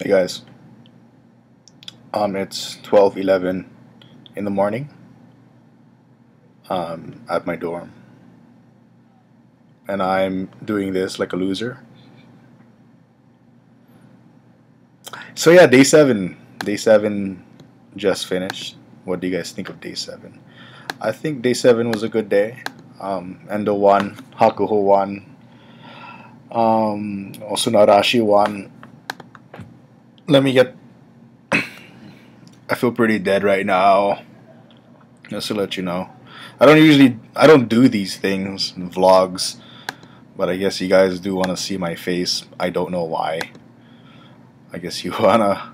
Hey guys, um, it's twelve eleven in the morning. Um, at my dorm, and I'm doing this like a loser. So yeah, day seven. Day seven just finished. What do you guys think of day seven? I think day seven was a good day. Um, Endo won, Hakuho won, um, Osunaarashi won let me get. I feel pretty dead right now. Just to let you know, I don't usually I don't do these things vlogs, but I guess you guys do want to see my face. I don't know why. I guess you wanna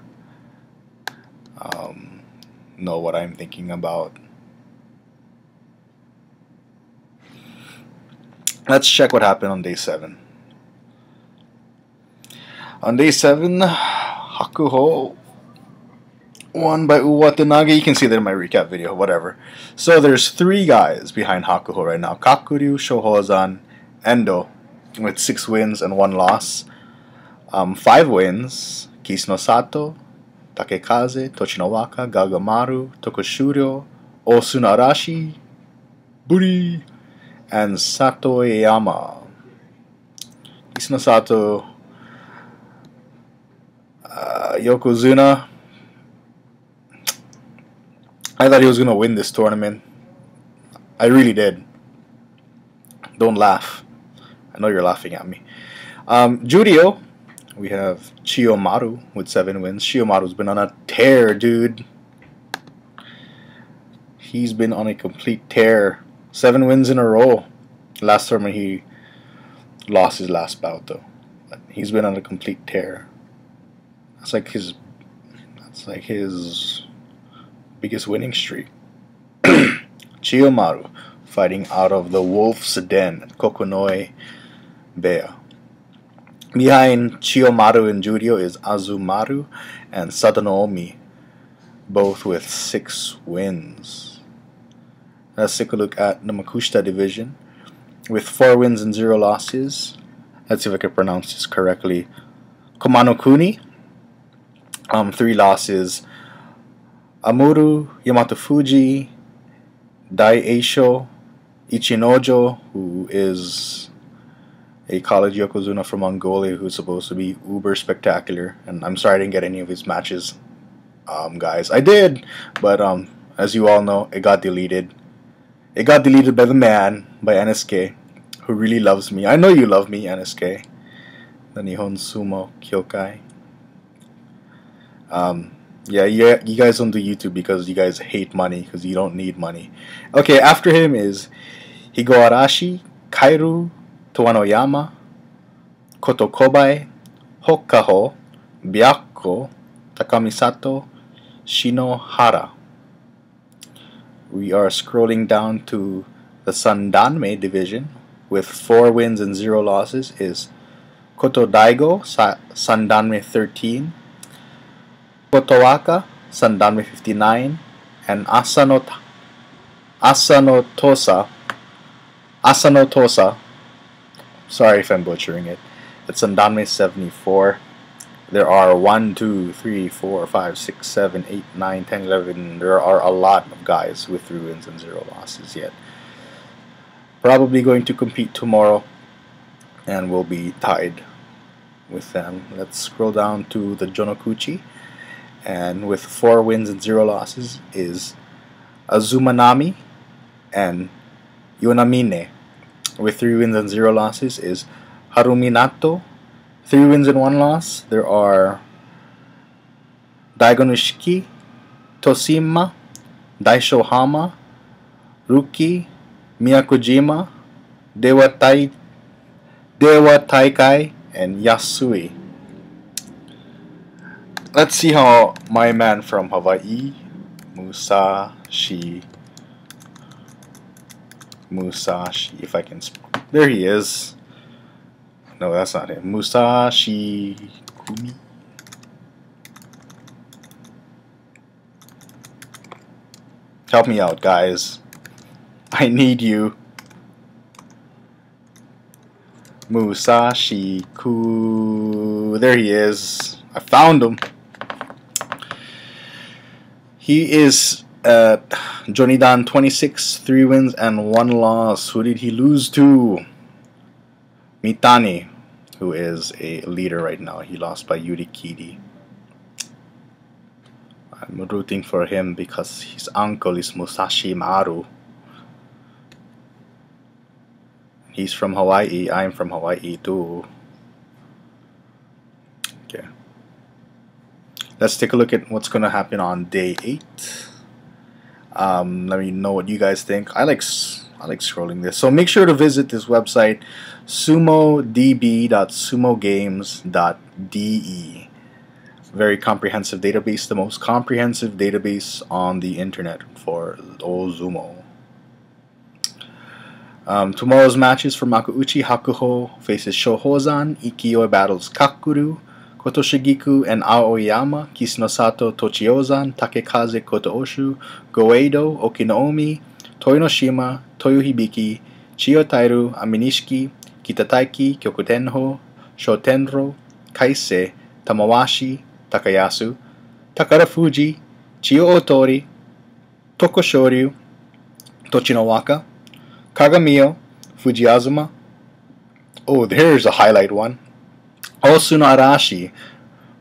um, know what I'm thinking about. Let's check what happened on day seven. On day seven. Hakuho won by Uwatenage. You can see that in my recap video, whatever. So there's three guys behind Hakuho right now. Kakuryu, Shohozan, Endo with six wins and one loss. Um, five wins, Kisenosato, Takekaze, Tochinowaka, Gagamaru, Tokushoryu, Osunaarashi, Buri, and Satoyama. Kisenosato uh, Yokozuna. I thought he was gonna win this tournament. I really did. Don't laugh. I know you're laughing at me. Um, Juryo, we have Chiyomaru with seven wins. Chiyomaru's been on a tear, dude. He's been on a complete tear. Seven wins in a row. Last tournament he lost his last bout though. But he's been on a complete tear. That's like his. That's like his biggest winning streak. Chiyomaru fighting out of the Wolf's Den at Kokonoe. Behind Chiyomaru and Juryo is Azumaryu and Sadanoumi, both with six wins. Let's take a look at the Makushita division. With four wins and zero losses, let's see if I can pronounce this correctly. Komano Kuni um, three losses. Amuru, Yamato Fuji, Dai Eisho, Ichinojo, who is a college Yokozuna from Mongolia who's supposed to be uber spectacular. And I'm sorry I didn't get any of his matches, um, guys. I did, but um, as you all know, it got deleted. It got deleted by the man, by NSK, who really loves me. I know you love me, NSK. The Nihon Sumo Kyokai. Um, yeah, yeah, you guys don't do YouTube because you guys hate money because you don't need money. Okay, after him is Higurashi, Kairu, Towanoyama, Kotokobai, Hokaho, Byakko, Takamisato, Shinohara. We are scrolling down to the Sandanme division with four wins and zero losses is Koto Daigo, Sandanme 13, Kotowaka, Sandanme 59, and Asano, Asano Tosa, Asano Tosa, sorry if I'm butchering it, it's Sandanme 74. There are 1, 2, 3, 4, 5, 6, 7, 8, 9, 10, 11. There are a lot of guys with 3 wins and 0 losses yet. Probably going to compete tomorrow and will be tied with them. Let's scroll down to the Jonokuchi and with four wins and zero losses is Azumanami and Yonamine. With three wins and zero losses is Haruminato. Three wins and one loss. There are Daigonushiki, Toshima, Daishohama, Ruki, Miyakojima, Dewa, tai, Dewa Taikai, and Yasui let's see how my man from Hawaii, Musashi, Musashi, if I can, there he is. No, that's not him. Musashi Kuni. Help me out, guys. I need you. Musashi Ku. There he is. I found him. He is uh, Jonidan 26, 3 wins and 1 loss. Who did he lose to? Mitani, who is a leader right now. He lost by yorikiri. I'm rooting for him because his uncle is Musashi Maru. He's from Hawaii. I'm from Hawaii too. Okay. Let's take a look at what's going to happen on day 8. Um, let me know what you guys think. I like I like scrolling this. So make sure to visit this website sumodb.sumogames.de. Very comprehensive database, the most comprehensive database on the internet for Ozumo. Um, tomorrow's matches for Makuuchi Hakuho faces Shohozan, Ikioi battles Kakuryu, Kotoshogiku and Aoyama, Kisenosato Tochiozan, Takekaze Kotooshu, Goeido, Okinoumi, Toyonoshima, Toyohibiki, Chiyotairyu, Aminishiki, Kitataiki, Kyokutenho, Shotenro, Kaisei, Tamawashi, Takayasu, Takarafuji, Chiyo Otori, Tokushoryu, Tochinowaka, Kagamiyo, Fujiazuma. Oh, there's a highlight one. Osunaarashi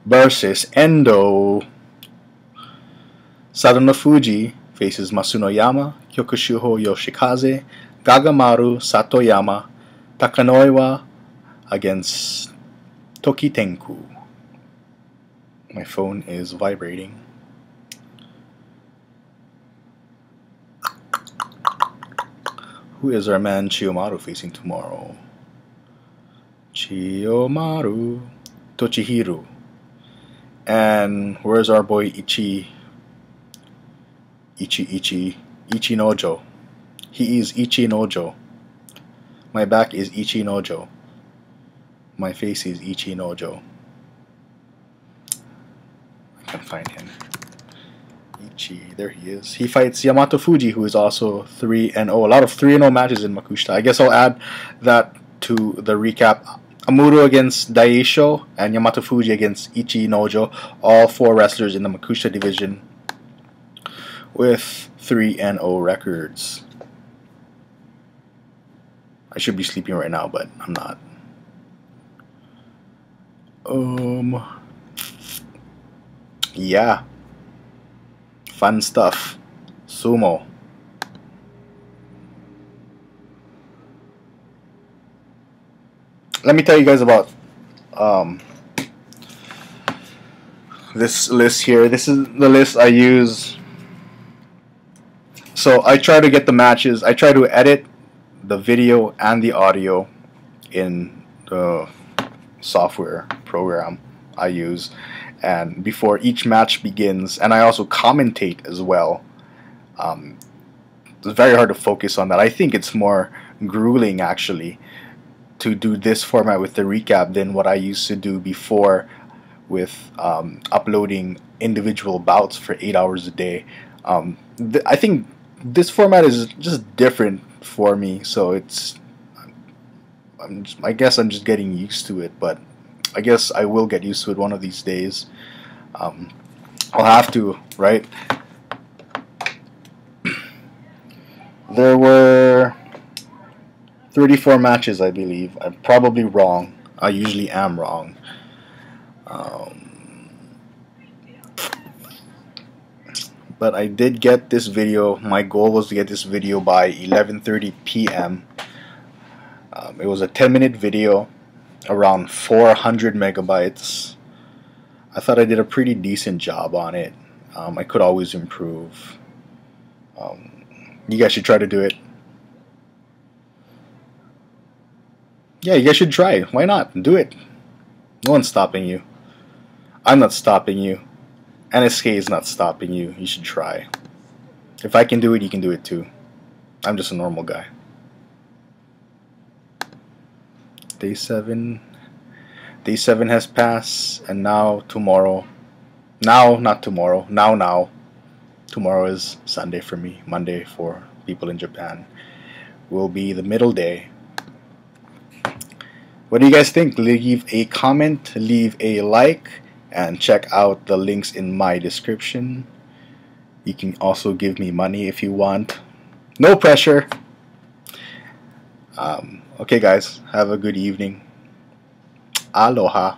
versus Endo. Sadano Fuji faces Masunoyama, Kyokushuho Yoshikaze, Gagamaru Satoyama, Takanoiwa against Tokitenku. My phone is vibrating. Who is our man Chiyomaru facing tomorrow? Chiyomaru Tochihiru. And where's our boy Ichi? Ichi Ichi Ichi Nojo. He is Ichi Nojo. My back is Ichi Nojo. My face is Ichi Nojo. I can find him. Ichi, there he is. He fights Yamato Fuji, who is also 3 and 0. A lot of 3 and 0 matches in Makushita. I guess I'll add that to the recap. Amuro against Daisho and Yamato Fuji against Ichi Nojo. All four wrestlers in the Makusha division with 3 and 0 records. I should be sleeping right now, but I'm not. Um yeah. Fun stuff. Sumo. Let me tell you guys about um, this list here. This is the list I use. So I try to get the matches. I try to edit the video and the audio in the software program I use and before each match begins and I also commentate as well um, it's very hard to focus on that I think it's more grueling actually to do this format with the recap than what I used to do before with um, uploading individual bouts for eight hours a day um, I think this format is just different for me so it's just, I guess I'm just getting used to it but I guess I will get used to it one of these days. Um, I'll have to, right? There were 34 matches, I believe. I'm probably wrong. I usually am wrong. Um, but I did get this video. My goal was to get this video by 11:30 p.m. Um, it was a 10 minute video around 400 megabytes. I thought I did a pretty decent job on it. Um, I could always improve. Um, you guys should try to do it. Yeah, you guys should try. Why not? Do it. No one's stopping you. I'm not stopping you. NSK is not stopping you. You should try. If I can do it, you can do it too. I'm just a normal guy. day 7 day 7 has passed and now tomorrow now not tomorrow now now tomorrow is Sunday for me Monday for people in Japan will be the middle day what do you guys think leave a comment leave a like and check out the links in my description. You can also give me money if you want. No pressure. Um, okay, guys, have a good evening. Aloha.